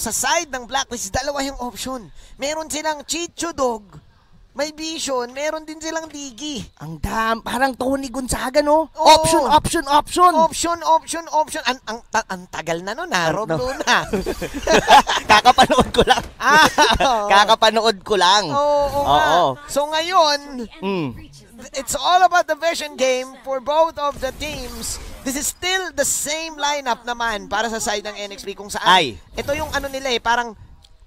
kung sa side ng Blacklist, dalawa yung option. Meron silang Chicho Dog, may Vision, meron din silang Digi. Ang dam, parang Tony Gonzaga, no? Oo. Option, option, option. Option, option, option. Ang, ang, ta- ang tagal na nun ha, Rob No. Luna. Kakapanood ko lang. ah, oo. Kakapanood ko lang. Oo, oo. Oo. So ngayon, Mm. it's all about the vision game for both of the teams. This is still the same lineup naman para sa side ng NXP kung saan. Ay. Ito yung ano nila eh, parang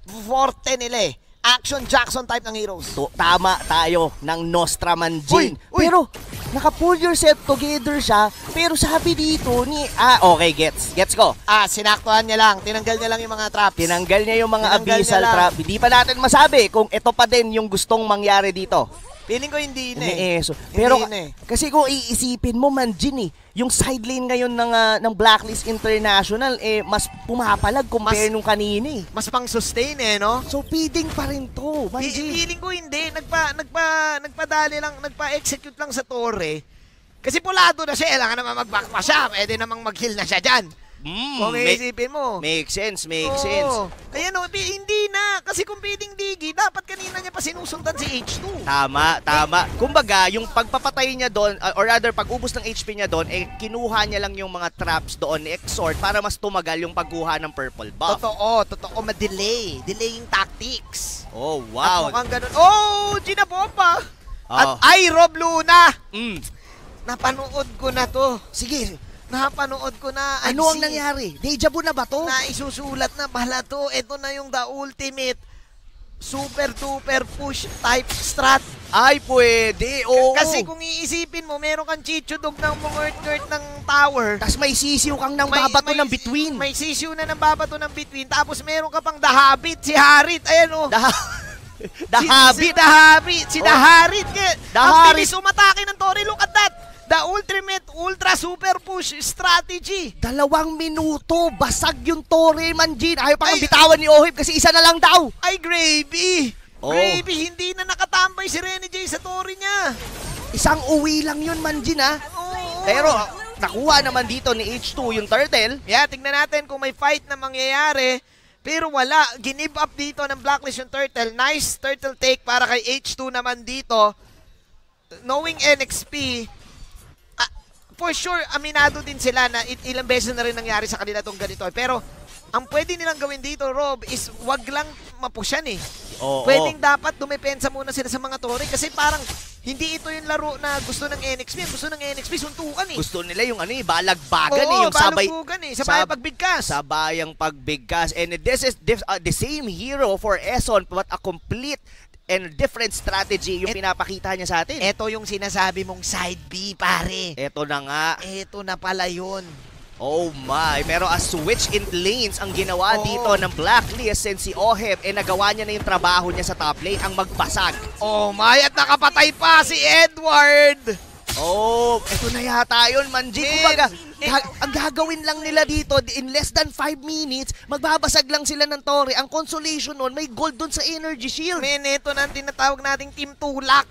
forte nila eh. Action Jackson type ng heroes. To, tama tayo ng Nostramanjin. Uy, uy. Pero, naka-pull yourself together siya. Pero sabi dito ni... Ah, okay, gets. Gets ko. Ah, sinaktuhan niya lang. Tinanggal niya lang yung mga traps. Tinanggal niya yung mga Tinanggal abyssal trap. Hindi pa natin masabi kung ito pa din yung gustong mangyari dito. Feeling ko hindi na eh. Eso. Pero Hindi na eh. kasi kung iisipin mo man Jin eh, yung side lane ngayon ng ah, ng Blacklist International eh mas pumapalag compare Mas- nung kanina eh. Mas pang sustain eh, no? So feeding pa rin to, Fi- Manji. Feeling ko hindi. Nagpa, nagpa, nagpadali lang, nagpa-execute lang sa torre. Kasi pulado na siya. Kailangan naman mag-back pa siya. Pwede namang mag-heal na siya dyan. Mm, Kung make, iisipin mo. make sense, make Oo. sense. Kaya no, pi- hindi na. Kasi kung pwedeng digi, dapat kanina niya pa sinusundan si H2. Tama, tama. Kumbaga, yung pagpapatay niya doon, uh, or rather, pag ubos ng HP niya doon, eh, kinuha niya lang yung mga traps doon ni Exort para mas tumagal yung pagkuha ng purple buff. Totoo, totoo. Ma-delay. Delaying tactics. Oh, At wow. mukhang ganun. Oh, Gina Bomba. Oh. At ay, Rob Luna. Mm. Napanood ko na to. Sige, Napanood ko na. I've ano ang nangyari? Deja vu na ba to? na isusulat na pala to. Ito na yung the ultimate super duper push type strat. Ay, pwede. Oo. Kasi kung iisipin mo, meron kang chicho dog ng mungert-ngert ng tower. Tas may sisiw kang nang May- babato may- ng between. May sisiw na ng babato ng between. Tapos meron ka pang the habit, si Harit. Ayan o. The, the si, habit. Si the habit. Si Oh. Harit. Kaya, The ang bilis umatake ng Tori. Look at that. The ultimate ultra super push strategy. Dalawang minuto, basag yung Torre Manjin. Ayaw pa Ay. bitawan ni Ohib kasi isa na lang daw. Ay, gravy. Oh. Gravy, hindi na nakatambay si Rene J sa Tori niya. Isang uwi lang yun, Manjin ha. Oo. Pero nakuha naman dito ni H2 yung turtle. Yeah, tingnan natin kung may fight na mangyayari. Pero wala. Ginib up dito ng Blacklist yung Turtle. Nice Turtle take para kay H2 naman dito. Knowing NXP, ah, for sure, aminado din sila na it, ilang beses na rin nangyari sa kanila tong ganito. Pero, ang pwede nilang gawin dito, Rob, is wag lang mapusyan eh. Oo. Pwedeng dapat dumepensa muna sila sa mga tore kasi parang hindi ito yung laro na gusto ng NXP. Gusto ng NXP, suntukan eh. Gusto nila yung ano eh, balagbagan eh, Oo, yung sabay balugbugan eh. Sabay sab- pagbigkas. sabayang pagbigkas. And this is this, uh, the same hero for Eson but a complete and different strategy yung Et- pinapakita niya sa atin. Ito yung sinasabi mong side B, pare. Eto na nga. Ito na pala yun. Oh my, pero a switch in lanes ang ginawa Oo. dito ng Blacklist since si Oheb eh nagawa niya na yung trabaho niya sa top lane, ang magbasag. Oh my, at nakapatay pa si Edward. Oh, eto na yata yun, Manji. Kumbaga, ga- ang gagawin lang nila dito, in less than 5 minutes, magbabasag lang sila ng Torre. Ang consolation nun, may gold dun sa energy shield. Men, ito na ang tinatawag nating team tulak.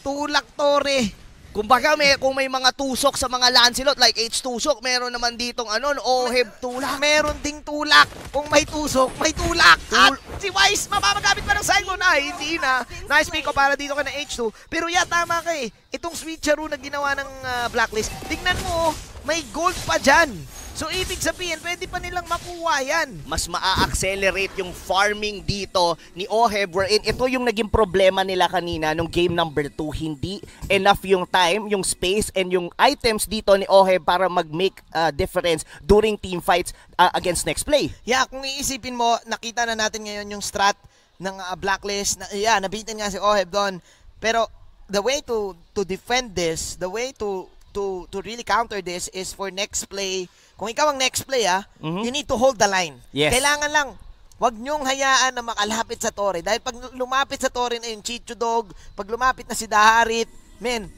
Tulak, Tore. Kumbaga, may, kung may mga tusok sa mga Lancelot, like H tusok, meron naman ditong ano, Oheb tulak. Meron ding tulak. Kung may tusok, may tulak. At si Wise, mapapagamit pa ng Simon. Ay, hindi na. Nice pick para dito ka ng H2. Pero yeah, tama ka eh. Itong switcheroo na ginawa ng ah, Blacklist, tignan mo, oh, may gold pa dyan. So, ibig sabihin, pwede pa nilang makuha yan. mas maa-accelerate yung farming dito ni Oheb wherein ito yung naging problema nila kanina nung game number 2 hindi enough yung time, yung space and yung items dito ni Oheb para mag-make uh, difference during team fights uh, against next play. Yeah, kung iisipin mo, nakita na natin ngayon yung strat ng ah, blacklist. Na, yeah, nabitin nga si Oheb doon. Pero the way to to defend this, the way to to to really counter this is for next play. Kung ikaw ang next play ah, Mhm. you need to hold the line. Yes. Kailangan lang Wag niyong hayaan na makalapit sa Torre. Dahil pag lumapit sa Torre na yung Chicho Dog, pag lumapit na si Daharit, men,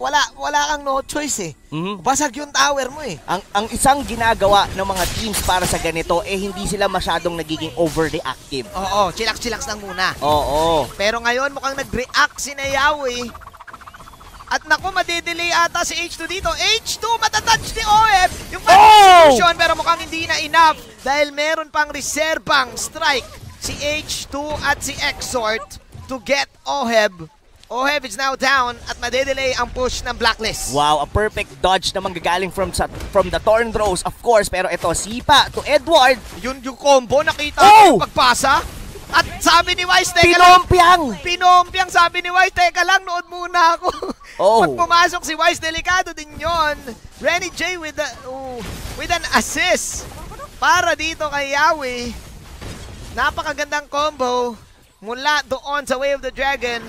wala, wala kang no choice eh. Mhm. Basag yung tower mo eh. Ang ang isang ginagawa ng mga teams para sa ganito eh hindi sila masyadong nagiging overly active. Oo, chillax-chillax lang muna. Oo. Pero ngayon mukhang nag-react si Nayaw eh. At naku, madedelay ata si H2 dito. H2, matatouch ni OF. Yung Oh! fusion, pero mukhang hindi na enough. dahil meron pang reserbang strike si H2 at si Exort to get Oheb. Oheb is now down at madedelay ang push ng Blacklist. Wow, a perfect dodge na manggagaling from sa, from the Torn Rose, of course. Pero ito, sipa to Edward. Yun yung combo, nakita Oh! yung pagpasa. Sabi ni Wise, teka lang, Pinompiang! Pinompiang sabi ni Wise, teka lang, nood muna ako. Oh. Pag pumasok si Wise, delikado din yon. Renny J with, the, oh, with an assist para dito kay Yawi. Napakagandang combo mula doon sa Way of the Dragon.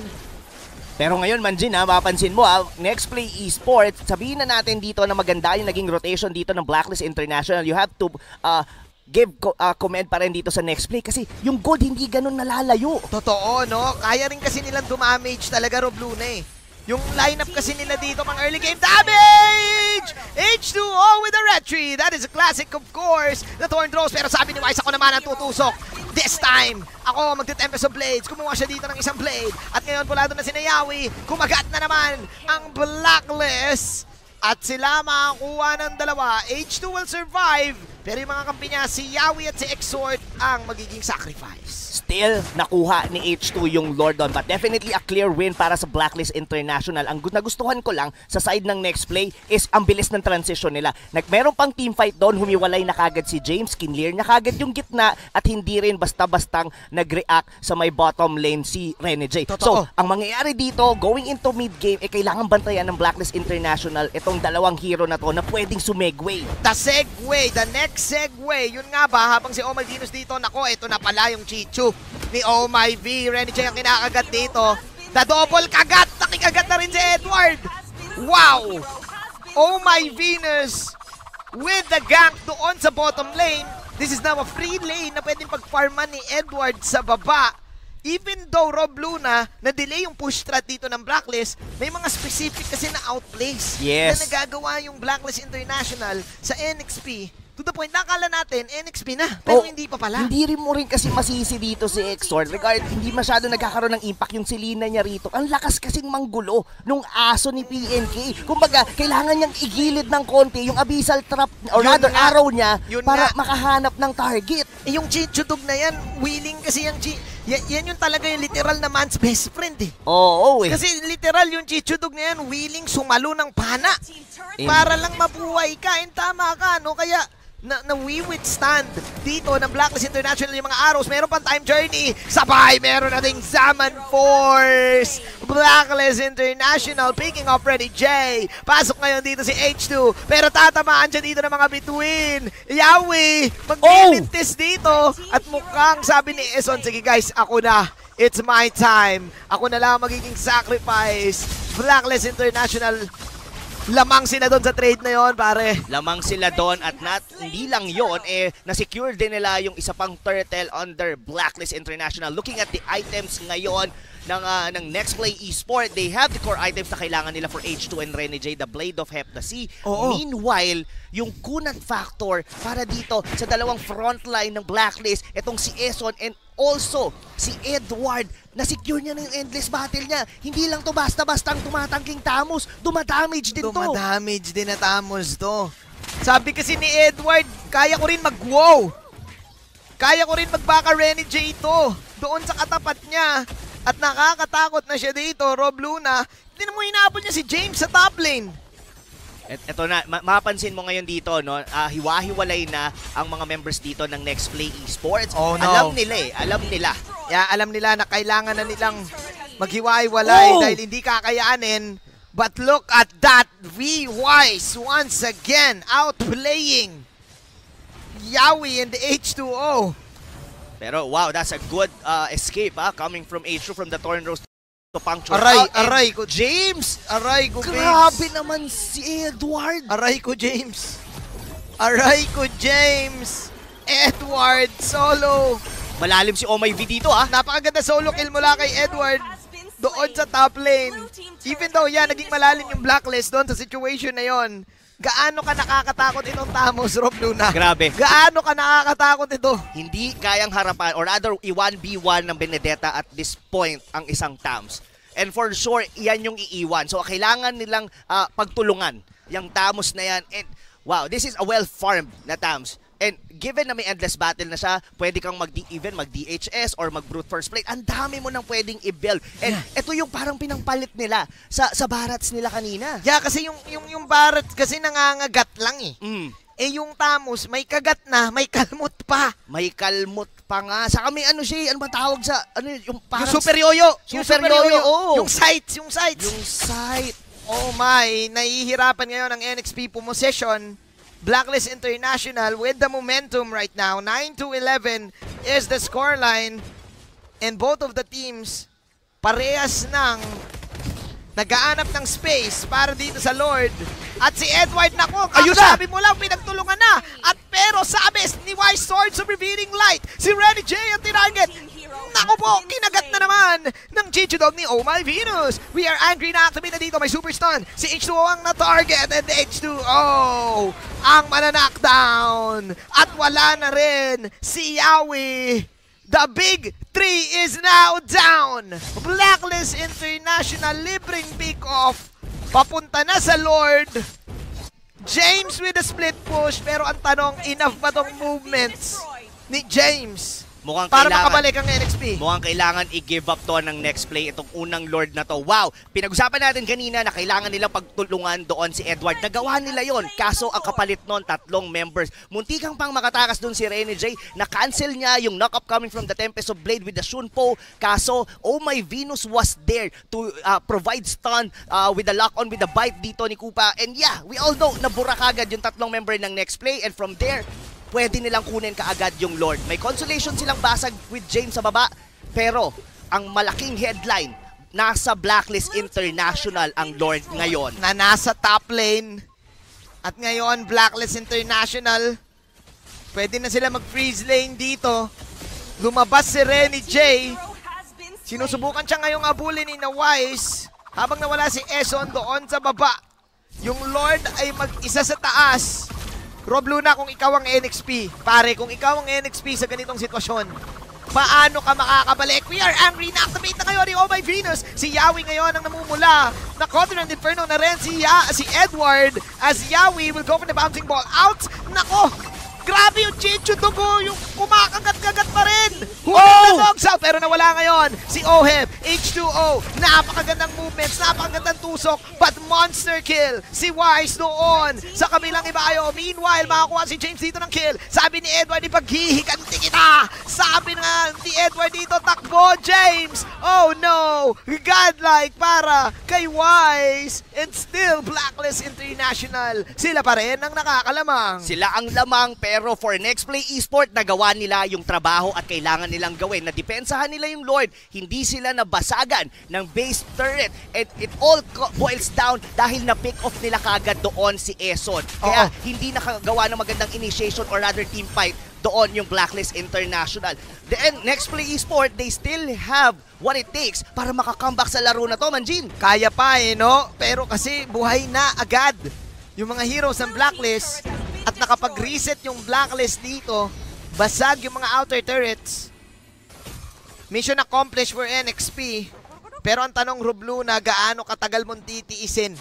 Pero ngayon, Manjin, ha, mapapansin mo, ha, next play esports, sabihin na natin dito na maganda yung naging rotation dito ng Blacklist International. You have to uh, give uh, comment pa rin dito sa next play kasi yung gold hindi ganun nalalayo. Totoo, no? Kaya rin kasi nilang dumamage talaga Rob Luna eh. Yung lineup kasi nila dito pang early game damage! H2O with a retry. That is a classic of course. The Thorn Throws. Pero sabi ni Wise, ako naman ang tutusok. This time, ako magte-tempest of blades. Kumuha siya dito ng isang blade. At ngayon, pulado na si Nayawi. Kumagat na naman ang Blacklist. At sila makakuha ng dalawa. H2 will survive. Pero yung mga kampi niya, si Yawi at si Exort ang magiging sacrifice. Still, nakuha ni H2 yung Lord doon. But definitely a clear win para sa Blacklist International. Ang gu- nagustuhan ko lang sa side ng next play is ang bilis ng transition nila. Nag, meron pang team fight doon, humiwalay na kagad si James, kinlear na kagad yung gitna at hindi rin basta-bastang nag-react sa may bottom lane si Rene J. Totoo. So, ang mangyayari dito, going into mid-game, eh kailangan bantayan ng Blacklist International itong dalawang hero na to na pwedeng sumegway. The segue, the next segue. Yun nga ba, habang si Omar Dinos dito, nako, ito na pala yung Chichu ni Oh My V. Renny J ang kinakagat dito. The double kagat, nakikagat na rin si Edward. Wow! Oh My Venus with the gank doon sa bottom lane. This is now a free lane na pwedeng pagfarman ni Edward sa baba. Even though Rob Luna, na-delay yung push strat dito ng Blacklist, may mga specific kasi na outplays Yes. na nagagawa yung Blacklist International sa NXP to the point na akala natin NXP na, pero Oh, hindi pa pala. Hindi rin mo rin kasi masisi dito si Exort. Regard, hindi masyado nagkakaroon ng impact yung silina niya rito. Ang lakas kasing manggulo nung aso ni PNK. Kumbaga, kailangan niyang igilid ng konti yung abyssal trap or Yun rather nga. arrow niya Yun para nga. makahanap ng target. Eh, yung Chichudog na yan, willing kasi yung Chi... Yan, yan yung talaga yung literal na man's best friend eh. Oo, eh. Kasi literal yung Chichudog na yan, willing sumalo ng pana. Eh, Para lang mabuhay ka. And tama ka, no? Kaya na, na we withstand dito ng Blacklist International yung mga arrows. Meron pang time journey. Sabay, meron nating Zaman Force. Blacklist International picking up Ready J. Pasok ngayon dito si H2. Pero tatamaan siya dito ng mga between. Yawi, maglilintis dito. At mukhang sabi ni Eson, sige guys, ako na. It's my time. Ako na lang magiging sacrifice. Blacklist International lamang sila doon sa trade na yon pare. lamang sila doon at not, hindi lang yon eh, na-secure din nila yung isa pang turtle under Blacklist International. Looking at the items ngayon ng, ah, ng Next Play Esport, they have the core items na kailangan nila for H2 and Rene J, the Blade of Heptasy. Oo. Meanwhile, yung kunat factor para dito sa dalawang frontline ng Blacklist, itong si Eson and also si Edward, na-secure niya na yung endless battle niya. Hindi lang to basta-bastang tumatangking Tamos, dumadamage din to. Dumadamage din na Tamos to. Sabi kasi ni Edward, kaya ko rin mag-wow. Kaya ko rin magbaka Renny J to. Doon sa katapat niya. At nakakatakot na siya dito, Rob Luna. Hindi na mo hinabol niya si James sa top lane. Et, eto na, ma- mapapansin mo ngayon dito, no, ah, hiwa-hiwalay na ang mga members dito ng Next Play Esports. Oh, no. Alam nila eh, alam nila. Kaya alam nila na kailangan na nilang maghiwa-hiwalay Oh! dahil hindi kakayanin. But look at that, V-Wise once again outplaying Yawi and the H2O. Pero wow, that's a good ah, escape ah, coming from H2 from the Torn Rose to puncture Aray, out. And aray ko. James! Aray ko, Grabe James. naman si Edward! Aray ko, James. Aray ko, James. Edward solo. Malalim si Omay V dito ah. Napakaganda solo kill mula kay Edward doon sa top lane. Even though yan, naging malalim yung blacklist doon sa situation na yon. Gaano ka nakakatakot itong Tamos, Rob Luna? Grabe. Gaano ka nakakatakot ito? Hindi kayang harapan or rather i-1v1 ng Benedetta at this point ang isang Tams. And for sure, iyan yung iiwan. So kailangan nilang ah, pagtulungan yung Tamos na yan. And wow, this is a well-farmed na Tams. And given na may endless battle na siya, pwede kang mag even mag-DHS or mag-brute first plate. Ang dami mo nang pwedeng i-build. And ito yung parang pinangpalit nila sa sa barats nila kanina. Yeah, kasi yung, yung, yung Barret kasi nangangagat lang eh. Mm. Eh yung Tamos, may kagat na, may kalmot pa. May kalmot pa nga. Saka may ano siya, eh, ano ba tawag sa, ano yun, yung parang... yung super yoyo. Super yung super yoyo, yoyo. oo. Yung sights, yung sights. Yung sight. Oh my, nahihirapan ngayon ang NXP possession. Blacklist International with the momentum right now. 9 to 11 is the scoreline. And both of the teams parehas ng nagaanap ng space para dito sa Lord. At si Edward, nako, Ayun na! sabi mo lang, pinagtulungan na. At pero sabi ni Wise Swords of Revealing Light, si Renny J ang tinarget. Nako po, kinagat na naman ng Chichi Dog ni Oh My Venus. We are angry na activate na dito. May super stun. Si H2O ang na-target and H2O ang mananakdown. At wala na rin si Yawi. The big three is now down. Blacklist International libreng pick off. Papunta na sa Lord. James with a split push pero ang tanong enough ba tong movements ni James Mukhang para kailangan, makabalik ang NXP? mukhang kailangan i-give up to ng next play itong unang Lord na to. Wow! Pinag-usapan natin kanina na kailangan nilang pagtulungan doon si Edward. Nagawa nila yon Kaso ang kapalit nun, tatlong members. Muntikang pang makatakas doon si Rene J. Na-cancel niya yung knock-up coming from the Tempest of Blade with the Shunpo. Kaso, oh my Venus was there to uh, provide stun uh, with the lock-on with the bite dito ni Kupa. And yeah, we all know, nabura kagad yung tatlong member ng next play. And from there, pwede nilang kunin kaagad yung Lord. May consolation silang basag with James sa baba, pero ang malaking headline, nasa Blacklist International ang Lord ngayon. na nasa top lane. At ngayon, Blacklist International, pwede na sila mag-freeze lane dito. Lumabas si Renny J. Sinusubukan siya ngayong abulin ni na Wise habang nawala si Eson doon sa baba. Yung Lord ay mag-isa sa taas. Rob Luna, kung ikaw ang NXP, pare, kung ikaw ang NXP sa ganitong sitwasyon, paano ka makakabalik? We are angry na activate na ngayon ni Oh My Venus. Si Yawi ngayon ang namumula. Na Continent Inferno na rin si, ya si Edward as Yawi will go for the bouncing ball out. Nako! Grabe yung Chicho Dugo, yung kumakagat-kagat pa rin. Huling Oh! na dogs out, pero nawala ngayon si Oheb, H2O. Napakagandang movements, napakagandang tusok, but monster kill. Si Wise doon sa kabilang ibayo. Meanwhile, makakuha si James dito ng kill. Sabi ni Edward, ipaghihiganti kita. Sabi nga ni Edward dito, takbo, James. Oh no, godlike para kay Wise. And still, Blacklist International. Sila pa rin ang nakakalamang. Sila ang lamang pero for next play esport nagawa nila yung trabaho at kailangan nilang gawin na depensahan nila yung Lord. Hindi sila nabasagan ng base turret and it all boils down dahil na pick off nila kagad doon si Eson. Kaya Oo. hindi nakagawa ng magandang initiation or rather team fight doon yung Blacklist International. Then next play esport, they still have what it takes para makakomeback sa laro na to, Manjin. Kaya pa eh, no? Pero kasi buhay na agad yung mga heroes ng Blacklist at nakapag-reset yung Blacklist dito, basag yung mga outer turrets. Mission accomplished for NXP. Pero ang tanong, Rubluna, gaano katagal mong titiisin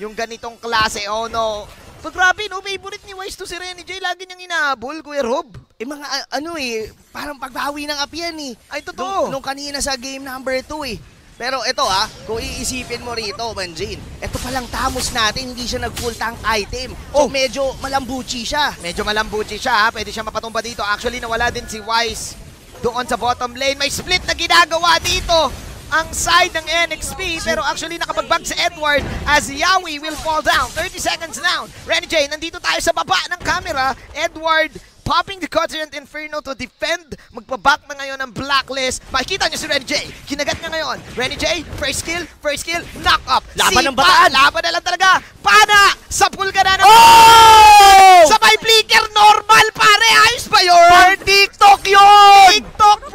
yung ganitong klase? Oh no. Pag grabe, no? Favorite ni Wise to si Renny J. Lagi niyang inahabol, Kuya Rob. Eh mga a- ano eh, parang pagbawi ng apian eh. Ay, totoo. Nung, nung kanina sa game number 2 eh. Pero ito ah, kung iisipin mo rito, Manjin, ito palang tamos natin, hindi siya nag-full tank item. So Oh. medyo malambuchi siya. Medyo malambuti siya ha. Pwede siya mapatumba dito. Actually, nawala din si Wise doon sa bottom lane. May split na ginagawa dito ang side ng NXP. Pero actually, nakapagbag si Edward as Yawi will fall down. 30 seconds down. Renny J, nandito tayo sa baba ng camera. Edward popping the Continent Inferno to defend. Magbaback na ngayon ng Blacklist. Makikita niyo si Renny J. Kinagat niya ngayon. Renny J, first kill, first kill, knock up. Laban ng Sipa, bataan. Laban na lang talaga. Pana! Sa pool ka na ng Oh! Sabay flicker, normal pare! Ayos ba yun? Pang TikTok yun!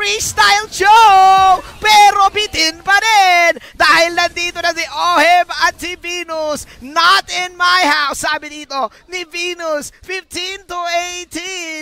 Freestyle show! Pero bitin pa rin! Dahil nandito na si Oheb at si Venus. Not in my house, sabi dito ni Venus, 15 to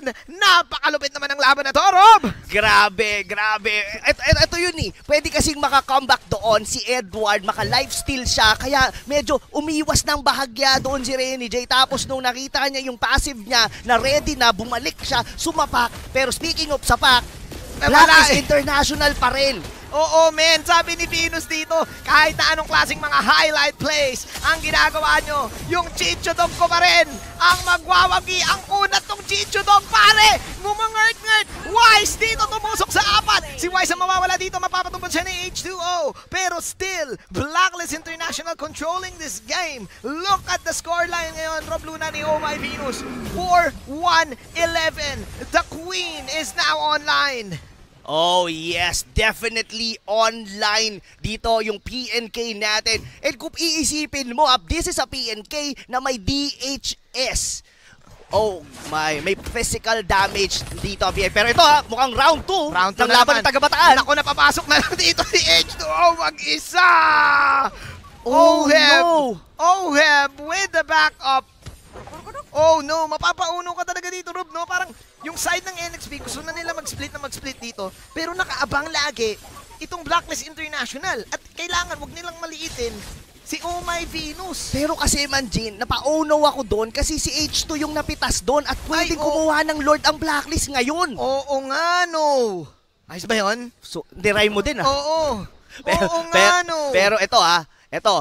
18. Napakalupit naman ang laban na to, Rob. Grabe, grabe. Ito, ito, ito yun eh. Pwede kasing makakomeback doon si Edward, maka-lifesteal siya. Kaya medyo umiwas ng bahagya doon si Renny J. Tapos nung nakita niya yung passive niya na ready na, bumalik siya, sumapak. Pero speaking of sapak, Black is international pa rin. Oo, men. Sabi ni Venus dito, kahit na anong klaseng mga highlight plays ang ginagawa nyo, yung Chicho Dog ko pa rin ang magwawagi ang unat ng Chicho Dog, pare! Mumangert-ngert! Wise dito tumusok sa apat! Si Wise ang mawawala dito, mapapatumbod siya ni H2O. Pero still, Blacklist International controlling this game. Look at the scoreline ngayon, Rob Luna ni Oh My Venus. 4-1-11. The Queen is now online. Oh yes, definitely online dito yung PNK natin. And kung iisipin mo, ah, this is a PNK na may DHS. Oh my, may physical damage dito. Pero ito ha, mukhang round 2 Round ng laban ng taga-bataan. Ako napapasok na lang dito si H2O mag-isa! Oh, Oheb! no. Oheb with the backup. Oh no, mapapauno ka talaga dito, Rob, no? Parang yung side ng NXP, gusto na nila mag-split na mag-split dito, pero nakaabang lagi itong Blacklist International. At kailangan, wag nilang maliitin si Oh My Venus. Pero kasi man, Jin, napaunaw ako doon kasi si H2 yung napitas doon at pwedeng Ay, oh. kumuha ng Lord ang blacklist ngayon. Oo nga, no. Ayos ba yun? So, niray mo din ah. Oo. Pero, Oo nga, pero, no. pero ito ah, ito,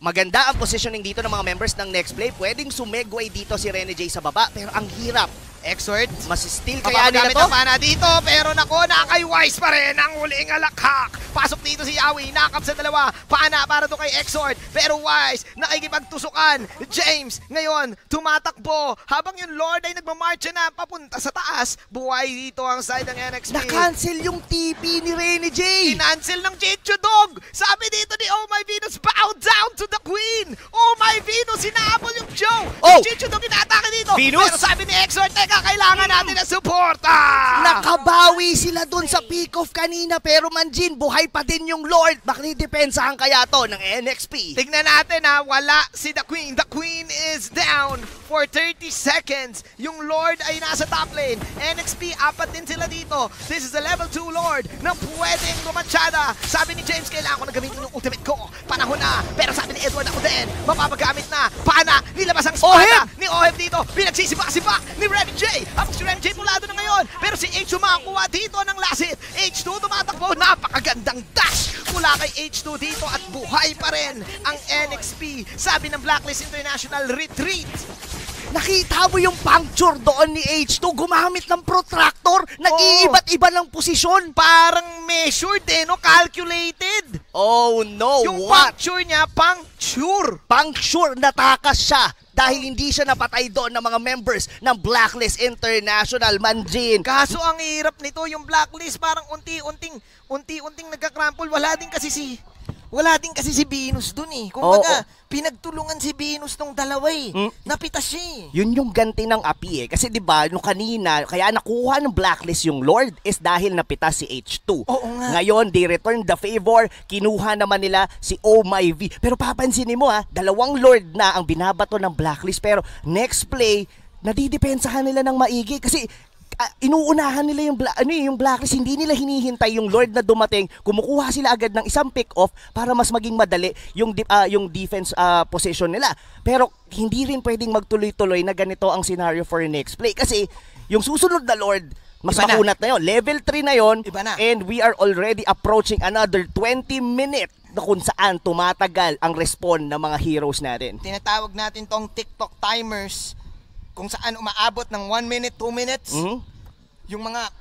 maganda ang positioning dito ng mga members ng next play. Pwedeng sumegway dito si Rene J sa baba, pero ang hirap. Exort. Mas still kaya nila to? pana dito, pero nako, nakay-wise pa rin ang huling alakhak. Pasok dito si Yawi, nakap sa dalawa, pana para to kay Exort. Pero Wise, nakikipagtusukan. James, ngayon, tumatakbo. Habang yung Lord ay nagmamarcha na papunta sa taas, buhay dito ang side ng NXP. Na-cancel yung TP ni Rene J. Kinancel ng Chicho Dog. Sabi dito ni Oh My Venus, bow down to the Queen. Oh My Venus, hinahabol yung show. Oh! Chicho Dog inaatake dito. Venus? Pero sabi ni Exort, teka, kailangan natin ng suporta. Nakabawi sila doon sa pick-off kanina pero Manjin, buhay pa din yung Lord. Makinidepensahan kaya to ng NXP. Tignan natin ha, wala si The Queen. The Queen is down for 30 seconds. Yung Lord ay nasa top lane. NXP, apat din sila dito. This is a level 2 Lord na pwedeng lumatsyada. Sabi ni James, kailangan ko na gamitin yung ultimate ko. Panahon na. Pero sabi ni Edward, ako din. Mapapagamit na. Pana, nilabas ang espada Oheb! ni Oheb dito. Pinagsisipa-sipa ni Renny J. Tapos si Renny J pulado na ngayon. Pero si H2 makakuha dito ng lasit. H2 tumatakbo. Napakagandang dash mula kay H2 dito at buhay pa rin ang NXP. Sabi ng Blacklist International, retreat. Nakita mo yung puncture doon ni H2 gumamit ng protractor. Nag-iiba't-iba ng posisyon. Parang measured eh, no? Calculated. Oh no, yung what? puncture niya, puncture. Puncture, natakas siya dahil hindi siya napatay doon ng mga members ng Blacklist International Manjin. Kaso ang hirap nito, yung blacklist parang unti-unting, unti-unting nagka-crumple. Wala din kasi si, wala din kasi si Venus dun eh. Kung baga, pinagtulungan si Venus nung dalawa eh. Mm. Napitas siya eh. Yun yung ganti ng api eh. Kasi 'di ba, nung kanina, kaya nakuha ng blacklist yung Lord is dahil napitas si H2. Oo nga. Ngayon, they return the favor, kinuha naman nila si Oh My V. Pero papansinin mo ha, dalawang Lord na ang binabato ng blacklist pero next play, nadidepensahan nila ng maigi kasi ah, inuunahan nila yung bla- ano eh, yung blacklist. Hindi nila hinihintay yung lord na dumating. Kumukuha sila agad ng isang pick off para mas maging madali yung di- ah, yung defense ah, position nila. Pero hindi rin pwedeng magtuloy-tuloy na ganito ang scenario for next play. Kasi yung susunod na lord mas Iba na. makunat na yon level 3 na yon Iba na. and we are already approaching another 20 minute na kung saan tumatagal ang respawn ng mga heroes natin. Tinatawag natin tong TikTok timers kung saan umaabot ng 1 minute, 2 minutes. Mhm. Yung mga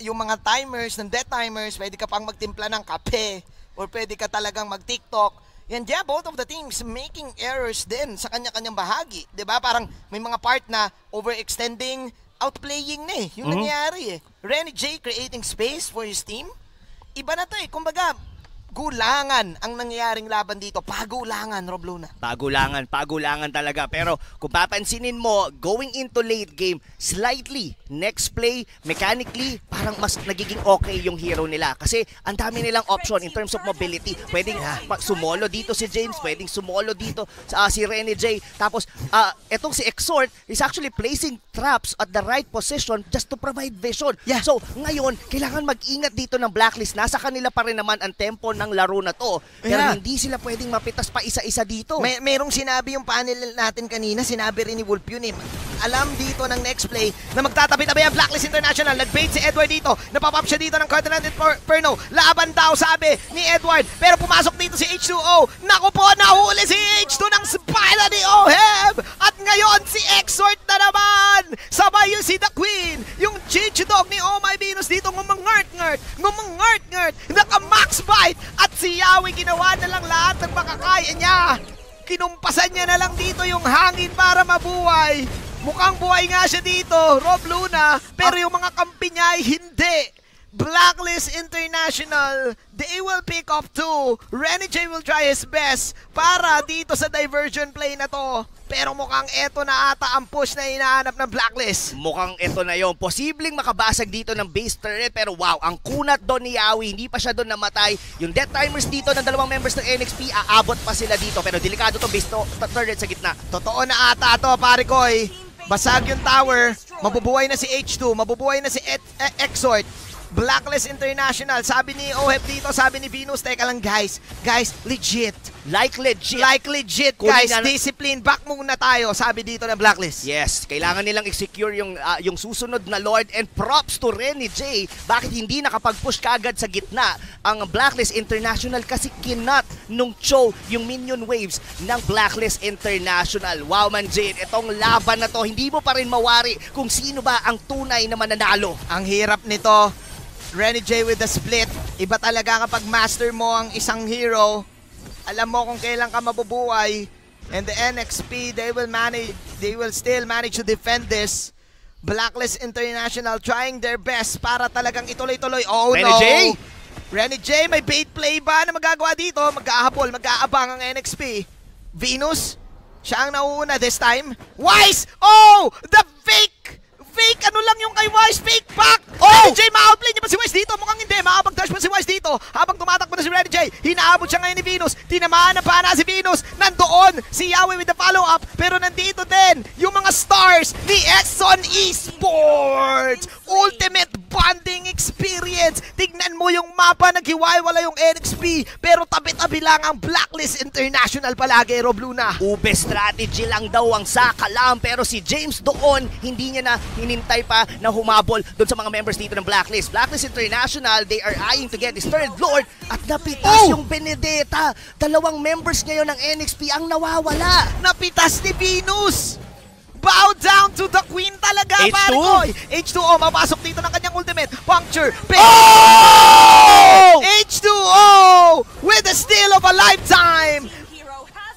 yung mga timers, ng death timers, pwede ka pang magtimpla ng kape or pwede ka talagang mag-TikTok. Yan diyan, both of the teams making errors din sa kanya-kanyang bahagi. 'Di ba Parang may mga part na overextending, outplaying na eh. Yung Mhm. nangyayari eh. Renny J creating space for his team. Iba na to eh. Kumbaga, pagulangan ang nangyayaring laban dito. Pagulangan, Rob Luna. Pagulangan, pagulangan talaga. Pero kung papansinin mo, going into late game, slightly, next play, mechanically, parang mas nagiging okay yung hero nila. Kasi ang dami nilang option in terms of mobility. Pwedeng pa- sumolo dito si James, pwedeng sumolo dito sa si Rene J. Tapos, ah, etong si Exhort is actually placing traps at the right position just to provide vision. Yeah. So, ngayon, kailangan mag-ingat dito ng Blacklist. Nasa kanila pa rin naman ang tempo ng laro na to. Pero Yeah. hindi sila pwedeng mapitas pa isa-isa dito. May merong sinabi yung panel natin kanina, sinabi rin ni Wolf yun eh. Alam dito ng next play na magtatabi-tabi ang Blacklist International. Nag-bait si Edward dito. Napapop siya dito ng Cardinal Per- Perno. Laban daw sabi ni Edward. Pero pumasok dito si H2O. Naku po, nahuli si H2 ng spila ni Oheb. At ngayon si Exhort na naman. Sabay yung si The Queen. Yung Chichi Dog ni Oh My Venus dito ngumangart-ngart. Ngumangart-ngart. Naka-max bite. At si Yawi ginawa na lang lahat ng makakaya niya. Kinumpasan niya na lang dito yung hangin para mabuhay. Mukhang buhay nga siya dito, Rob Luna. Pero yung mga kampi niya ay hindi. Blacklist International, they will pick off two. Renny J will try his best para dito sa diversion play na to. Pero mukhang eto na ata ang push na hinahanap ng Blacklist. Mukhang ito na yon. Posibleng makabasag dito ng base turret pero wow, ang kunat doon ni Yawi, hindi pa siya doon namatay. Yung death timers dito ng dalawang members ng NXP, aabot pa sila dito pero delikado tong base to- to- turret sa gitna. Totoo na ata to, pare koy. Basag yung tower, mabubuhay na si H2, mabubuhay na si Et- E- Exhort. Blacklist International, sabi ni Oheb dito, sabi ni Venus, teka lang guys, guys, legit. Like legit. Like legit guys, na- discipline, back muna tayo, sabi dito ng Blacklist. Yes, kailangan nilang i-secure yung ah, yung susunod na Lord and props to Renny J. Bakit hindi nakapag-push kagad sa gitna ang Blacklist International kasi kinat nung Cho yung minion waves ng Blacklist International. Wow man Jade, itong laban na to, hindi mo pa rin mawari kung sino ba ang tunay na mananalo. Ang hirap nito, Renny J with the split. Iba talaga kapag master mo ang isang hero. Alam mo kung kailan ka mabubuhay. And the NXP, they will manage, they will still manage to defend this. Blacklist International trying their best para talagang ituloy-tuloy. Oh Renny no! J? Renny J, may bait play ba na magagawa dito? Magkahabol, mag-aabang ang NXP. Venus, siya ang nauuna this time. Wise! Oh! The fake! Fake! Ano lang yung kay Wise? Fake back! Oh! Renny J, ma-outplay niya ba si Wise dito? Mukhang hindi. Makapag-dash pa si Wise dito. Habang tumatakbo na si Renny J, hinaabot siya ngayon ni Venus. Tinamaan na pana si Venus. Nandoon si Yahweh with the follow-up. Pero nandito din yung mga stars ni Exxon Esports. Ultimate bonding experience. Tignan mo yung mapa, naghiwalay yung NXP. Pero tabi-tabi lang ang Blacklist International palagi, Rob Luna. Ube strategy lang daw ang sakalam pero si James doon hindi niya na hinintay pa na humabol doon sa mga members dito ng Blacklist. Blacklist International, they are eyeing to get this third lord at napitas Oh! yung Benedetta. Dalawang members ngayon ng NXP ang nawawala. Napitas ni Venus. Bow down to the queen talaga, H2? pare ko. H2O, mapasok dito ng kanyang ultimate. Puncture. Oh! H2O with the steal of a lifetime.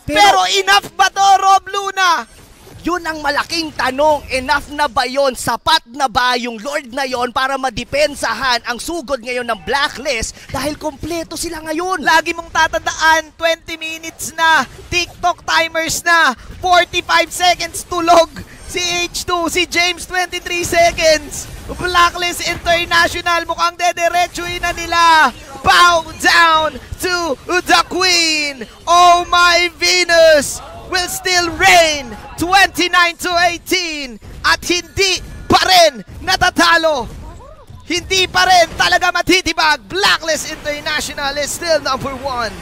Pero, Pero, enough ba to, Rob Luna? Yun ang malaking tanong. Enough na ba yon? Sapat na ba yung Lord na yon para madepensahan ang sugod ngayon ng Blacklist dahil kompleto sila ngayon? Lagi mong tatandaan, 20 minutes na, TikTok timers na, 45 seconds tulog. Si H2, si James 23 seconds. Blacklist International, mukhang dederechoin na nila. Bow down to the Queen. Oh my Venus will still reign 29 to 18 at hindi pa rin natatalo. Hindi pa rin talaga matitibag. Blacklist International is still number one.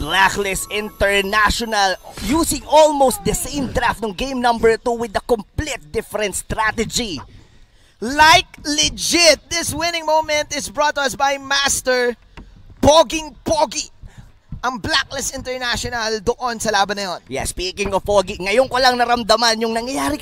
Blacklist International using almost the same draft ng game number 2 with a complete different strategy. Like legit, this winning moment is brought to us by Master Poging Pogi. Ang Blacklist International doon sa laban na yon. Yeah, speaking of Foggy, ngayon ko lang naramdaman yung nangyayari